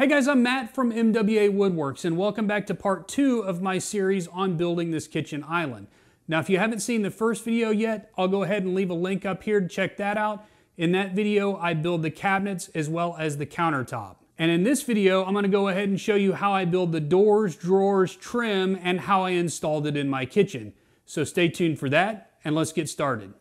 Hey guys, I'm Matt from MWA Woodworks and welcome back to part two of my series on building this kitchen island. Now if you haven't seen the first video yet, I'll go ahead and leave a link up here to check that out. In that video, I build the cabinets as well as the countertop. And in this video, I'm gonna go ahead and show you how I build the doors, drawers, trim, and how I installed it in my kitchen. So stay tuned for that, and let's get started.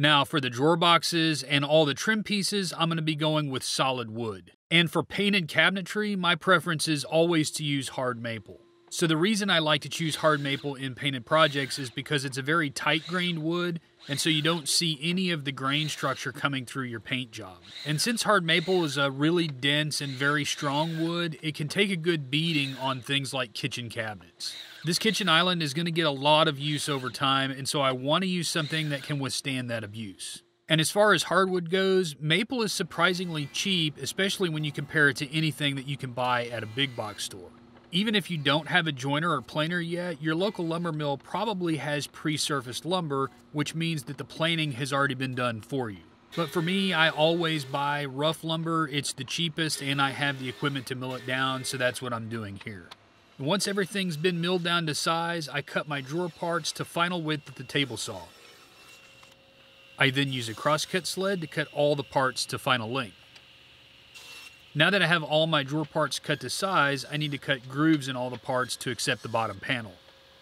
Now for the drawer boxes and all the trim pieces, I'm going to be going with solid wood. And for painted cabinetry, my preference is always to use hard maple. So the reason I like to choose hard maple in painted projects is because it's a very tight grained wood and so you don't see any of the grain structure coming through your paint job. And since hard maple is a really dense and very strong wood, it can take a good beating on things like kitchen cabinets. This kitchen island is going to get a lot of use over time, and so I want to use something that can withstand that abuse. And as far as hardwood goes, maple is surprisingly cheap, especially when you compare it to anything that you can buy at a big box store. Even if you don't have a jointer or planer yet, your local lumber mill probably has pre-surfaced lumber, which means that the planing has already been done for you. But for me, I always buy rough lumber. It's the cheapest and I have the equipment to mill it down, so that's what I'm doing here. Once everything's been milled down to size, I cut my drawer parts to final width at the table saw. I then use a crosscut sled to cut all the parts to final length. Now that I have all my drawer parts cut to size, I need to cut grooves in all the parts to accept the bottom panel.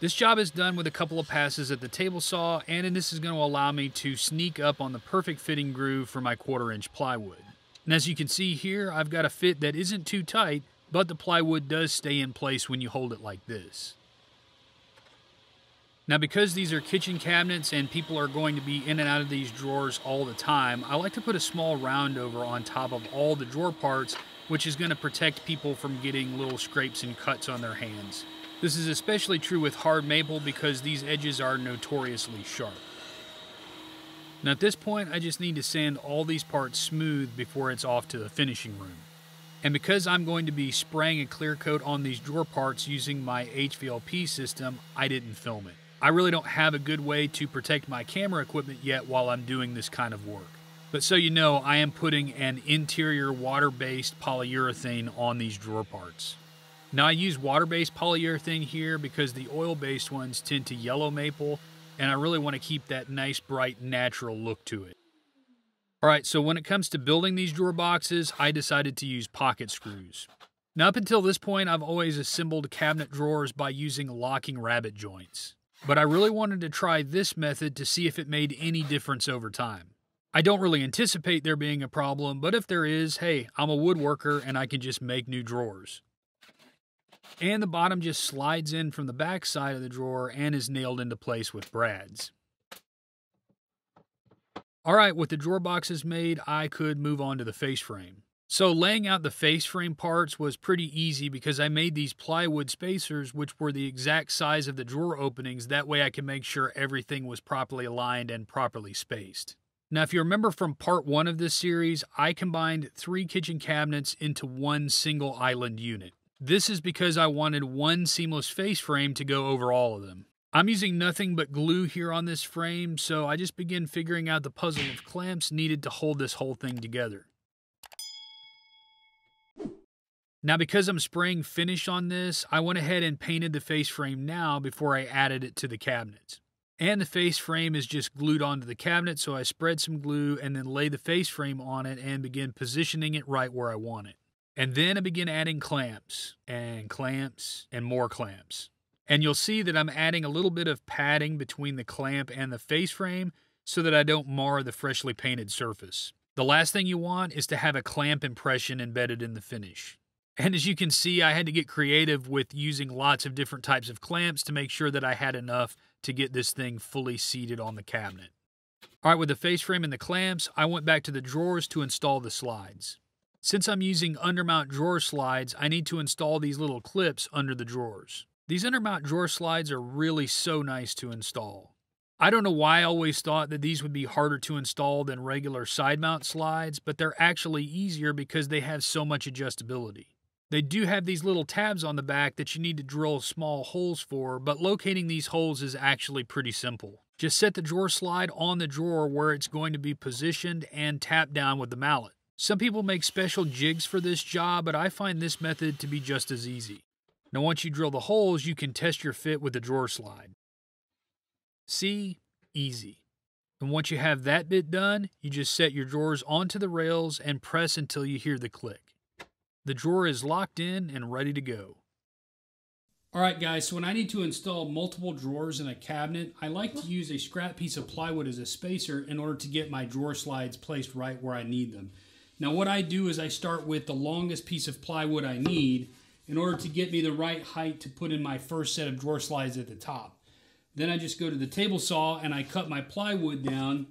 This job is done with a couple of passes at the table saw, and this is going to allow me to sneak up on the perfect fitting groove for my quarter inch plywood. And as you can see here, I've got a fit that isn't too tight, but the plywood does stay in place when you hold it like this. Now because these are kitchen cabinets and people are going to be in and out of these drawers all the time, I like to put a small round over on top of all the drawer parts, which is going to protect people from getting little scrapes and cuts on their hands. This is especially true with hard maple because these edges are notoriously sharp. Now at this point, I just need to sand all these parts smooth before it's off to the finishing room. And because I'm going to be spraying a clear coat on these drawer parts using my HVLP system, I didn't film it. I really don't have a good way to protect my camera equipment yet while I'm doing this kind of work. But so you know, I am putting an interior water-based polyurethane on these drawer parts. Now I use water-based polyurethane here because the oil-based ones tend to yellow maple and I really want to keep that nice bright natural look to it. All right, so when it comes to building these drawer boxes, I decided to use pocket screws. Now, up until this point, I've always assembled cabinet drawers by using locking rabbet joints. But I really wanted to try this method to see if it made any difference over time. I don't really anticipate there being a problem, but if there is, hey, I'm a woodworker and I can just make new drawers. And the bottom just slides in from the back side of the drawer and is nailed into place with brads. All right, with the drawer boxes made, I could move on to the face frame. So laying out the face frame parts was pretty easy because I made these plywood spacers which were the exact size of the drawer openings. That way I could make sure everything was properly aligned and properly spaced. Now, if you remember from part one of this series, I combined three kitchen cabinets into one single island unit. This is because I wanted one seamless face frame to go over all of them. I'm using nothing but glue here on this frame, so I just begin figuring out the puzzle of clamps needed to hold this whole thing together. Now because I'm spraying finish on this, I went ahead and painted the face frame now before I added it to the cabinets. And the face frame is just glued onto the cabinet, so I spread some glue and then lay the face frame on it and begin positioning it right where I want it. And then I begin adding clamps, and clamps, and more clamps. And you'll see that I'm adding a little bit of padding between the clamp and the face frame so that I don't mar the freshly painted surface. The last thing you want is to have a clamp impression embedded in the finish. And as you can see, I had to get creative with using lots of different types of clamps to make sure that I had enough to get this thing fully seated on the cabinet. All right, with the face frame and the clamps, I went back to the drawers to install the slides. Since I'm using undermount drawer slides, I need to install these little clips under the drawers. These undermount drawer slides are really so nice to install. I don't know why I always thought that these would be harder to install than regular side mount slides, but they're actually easier because they have so much adjustability. They do have these little tabs on the back that you need to drill small holes for, but locating these holes is actually pretty simple. Just set the drawer slide on the drawer where it's going to be positioned and tap down with the mallet. Some people make special jigs for this job, but I find this method to be just as easy. Now once you drill the holes, you can test your fit with the drawer slide. See? Easy. And once you have that bit done, you just set your drawers onto the rails and press until you hear the click. The drawer is locked in and ready to go. Alright guys, so when I need to install multiple drawers in a cabinet, I like to use a scrap piece of plywood as a spacer in order to get my drawer slides placed right where I need them. Now what I do is I start with the longest piece of plywood I need in order to get me the right height to put in my first set of drawer slides at the top. Then I just go to the table saw and I cut my plywood down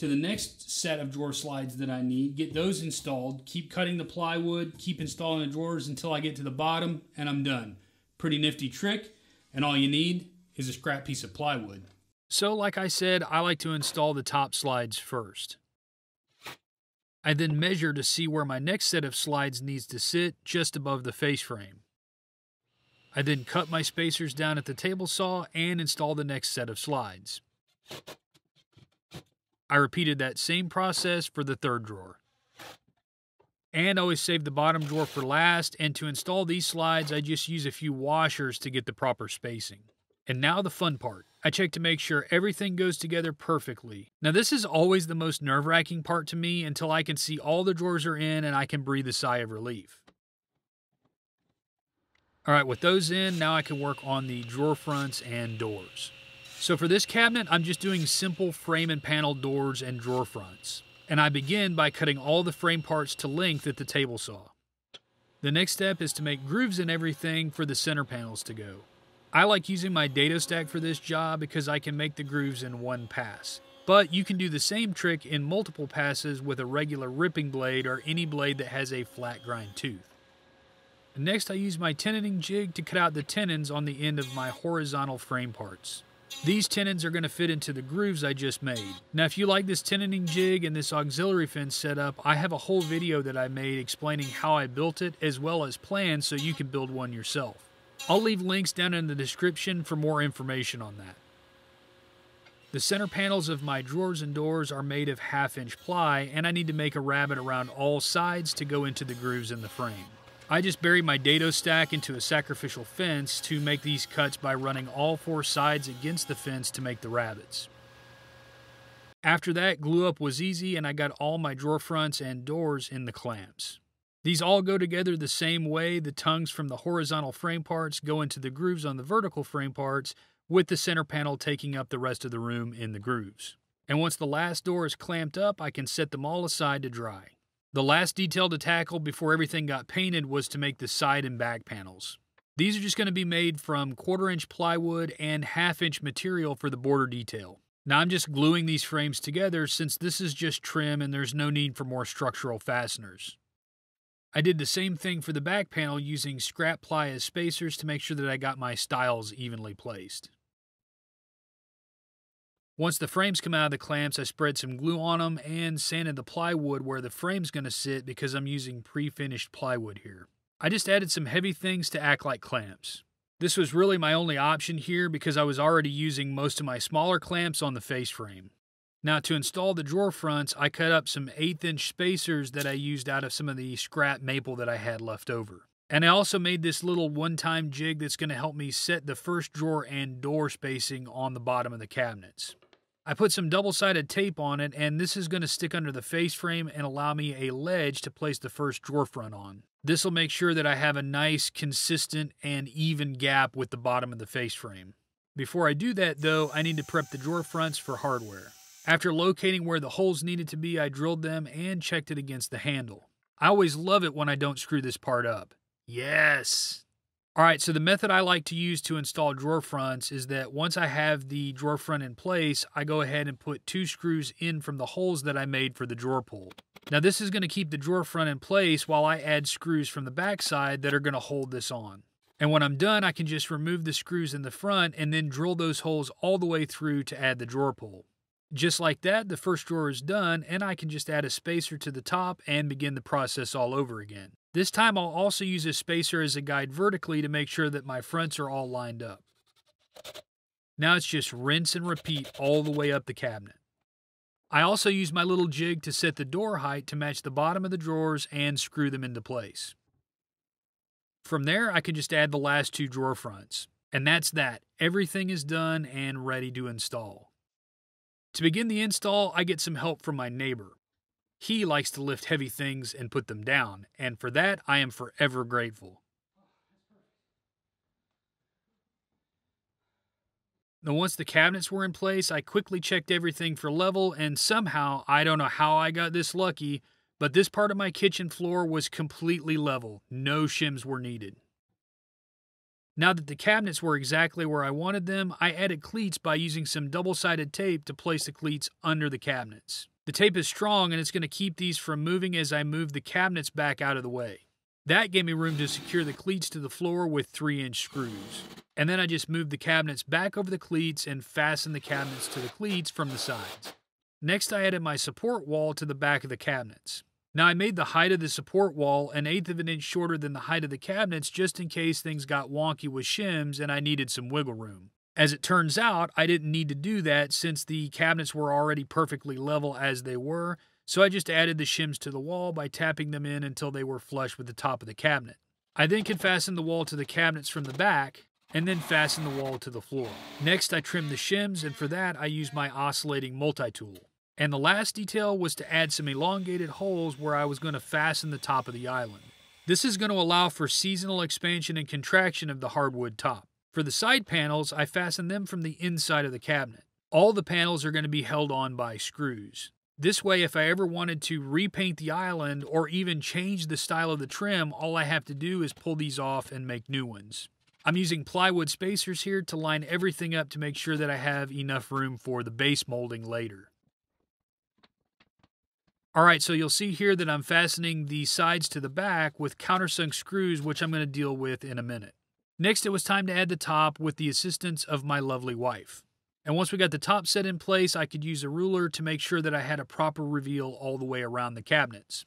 to the next set of drawer slides that I need, get those installed, keep cutting the plywood, keep installing the drawers until I get to the bottom, and I'm done. Pretty nifty trick, and all you need is a scrap piece of plywood. So, like I said, I like to install the top slides first. I then measure to see where my next set of slides needs to sit just above the face frame. I then cut my spacers down at the table saw and install the next set of slides. I repeated that same process for the third drawer. And always save the bottom drawer for last, and to install these slides, I just use a few washers to get the proper spacing. And now the fun part. I check to make sure everything goes together perfectly. Now this is always the most nerve-wracking part to me until I can see all the drawers are in and I can breathe a sigh of relief. Alright, with those in, now I can work on the drawer fronts and doors. So for this cabinet, I'm just doing simple frame and panel doors and drawer fronts. And I begin by cutting all the frame parts to length at the table saw. The next step is to make grooves in everything for the center panels to go. I like using my dado stack for this job because I can make the grooves in one pass. But you can do the same trick in multiple passes with a regular ripping blade or any blade that has a flat grind tooth. Next I use my tenoning jig to cut out the tenons on the end of my horizontal frame parts. These tenons are going to fit into the grooves I just made. Now if you like this tenoning jig and this auxiliary fence setup, I have a whole video that I made explaining how I built it as well as plans so you can build one yourself. I'll leave links down in the description for more information on that. The center panels of my drawers and doors are made of half inch ply and I need to make a rabbet around all sides to go into the grooves in the frame. I just buried my dado stack into a sacrificial fence to make these cuts by running all four sides against the fence to make the rabbets. After that, glue up was easy and I got all my drawer fronts and doors in the clamps. These all go together the same way. The tongues from the horizontal frame parts go into the grooves on the vertical frame parts, with the center panel taking up the rest of the room in the grooves. And once the last door is clamped up, I can set them all aside to dry. The last detail to tackle before everything got painted was to make the side and back panels. These are just going to be made from quarter inch plywood and half inch material for the border detail. Now I'm just gluing these frames together since this is just trim and there's no need for more structural fasteners. I did the same thing for the back panel using scrap ply as spacers to make sure that I got my stiles evenly placed. Once the frames come out of the clamps, I spread some glue on them and sanded the plywood where the frame's going to sit because I'm using pre-finished plywood here. I just added some heavy things to act like clamps. This was really my only option here because I was already using most of my smaller clamps on the face frame. Now to install the drawer fronts, I cut up some 8th inch spacers that I used out of some of the scrap maple that I had left over. And I also made this little one-time jig that's going to help me set the first drawer and door spacing on the bottom of the cabinets. I put some double-sided tape on it and this is going to stick under the face frame and allow me a ledge to place the first drawer front on. This will make sure that I have a nice, consistent, and even gap with the bottom of the face frame. Before I do that though, I need to prep the drawer fronts for hardware. After locating where the holes needed to be, I drilled them and checked it against the handle. I always love it when I don't screw this part up. Yes! All right, so the method I like to use to install drawer fronts is that once I have the drawer front in place, I go ahead and put two screws in from the holes that I made for the drawer pull. Now this is going to keep the drawer front in place while I add screws from the back side that are going to hold this on. And when I'm done, I can just remove the screws in the front and then drill those holes all the way through to add the drawer pull. Just like that, the first drawer is done and I can just add a spacer to the top and begin the process all over again. This time I'll also use a spacer as a guide vertically to make sure that my fronts are all lined up. Now it's just rinse and repeat all the way up the cabinet. I also use my little jig to set the door height to match the bottom of the drawers and screw them into place. From there, I can just add the last two drawer fronts. And that's that. Everything is done and ready to install. To begin the install, I get some help from my neighbor. He likes to lift heavy things and put them down, and for that I am forever grateful. Now, once the cabinets were in place, I quickly checked everything for level, and somehow, I don't know how I got this lucky, but this part of my kitchen floor was completely level. No shims were needed. Now that the cabinets were exactly where I wanted them, I added cleats by using some double-sided tape to place the cleats under the cabinets. The tape is strong and it's going to keep these from moving as I move the cabinets back out of the way. That gave me room to secure the cleats to the floor with 3-inch screws. And then I just moved the cabinets back over the cleats and fastened the cabinets to the cleats from the sides. Next I added my support wall to the back of the cabinets. Now I made the height of the support wall an eighth of an inch shorter than the height of the cabinets just in case things got wonky with shims and I needed some wiggle room. As it turns out, I didn't need to do that since the cabinets were already perfectly level as they were, so I just added the shims to the wall by tapping them in until they were flush with the top of the cabinet. I then could fasten the wall to the cabinets from the back, and then fasten the wall to the floor. Next, I trimmed the shims, and for that, I used my oscillating multi-tool. And the last detail was to add some elongated holes where I was going to fasten the top of the island. This is going to allow for seasonal expansion and contraction of the hardwood top. For the side panels, I fastened them from the inside of the cabinet. All the panels are going to be held on by screws. This way, if I ever wanted to repaint the island or even change the style of the trim, all I have to do is pull these off and make new ones. I'm using plywood spacers here to line everything up to make sure that I have enough room for the base molding later. All right, so you'll see here that I'm fastening the sides to the back with countersunk screws, which I'm going to deal with in a minute. Next, it was time to add the top with the assistance of my lovely wife. And once we got the top set in place, I could use a ruler to make sure that I had a proper reveal all the way around the cabinets.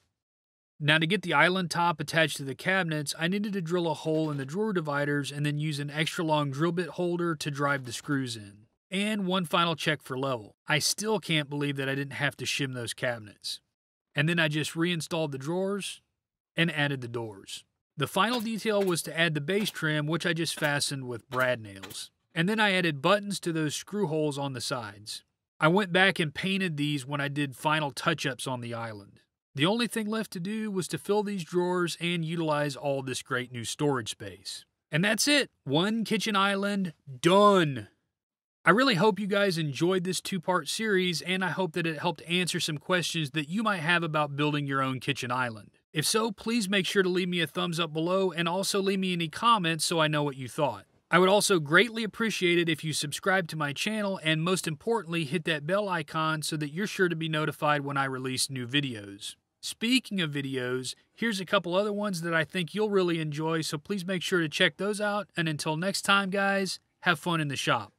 Now to get the island top attached to the cabinets, I needed to drill a hole in the drawer dividers and then use an extra long drill bit holder to drive the screws in. And one final check for level. I still can't believe that I didn't have to shim those cabinets and then I just reinstalled the drawers and added the doors. The final detail was to add the base trim, which I just fastened with brad nails. And then I added buttons to those screw holes on the sides. I went back and painted these when I did final touch ups on the island. The only thing left to do was to fill these drawers and utilize all this great new storage space. And that's it. One kitchen island done. I really hope you guys enjoyed this two part series, and I hope that it helped answer some questions that you might have about building your own kitchen island. If so, please make sure to leave me a thumbs up below and also leave me any comments so I know what you thought. I would also greatly appreciate it if you subscribe to my channel and most importantly, hit that bell icon so that you're sure to be notified when I release new videos. Speaking of videos, here's a couple other ones that I think you'll really enjoy, so please make sure to check those out. And until next time, guys, have fun in the shop.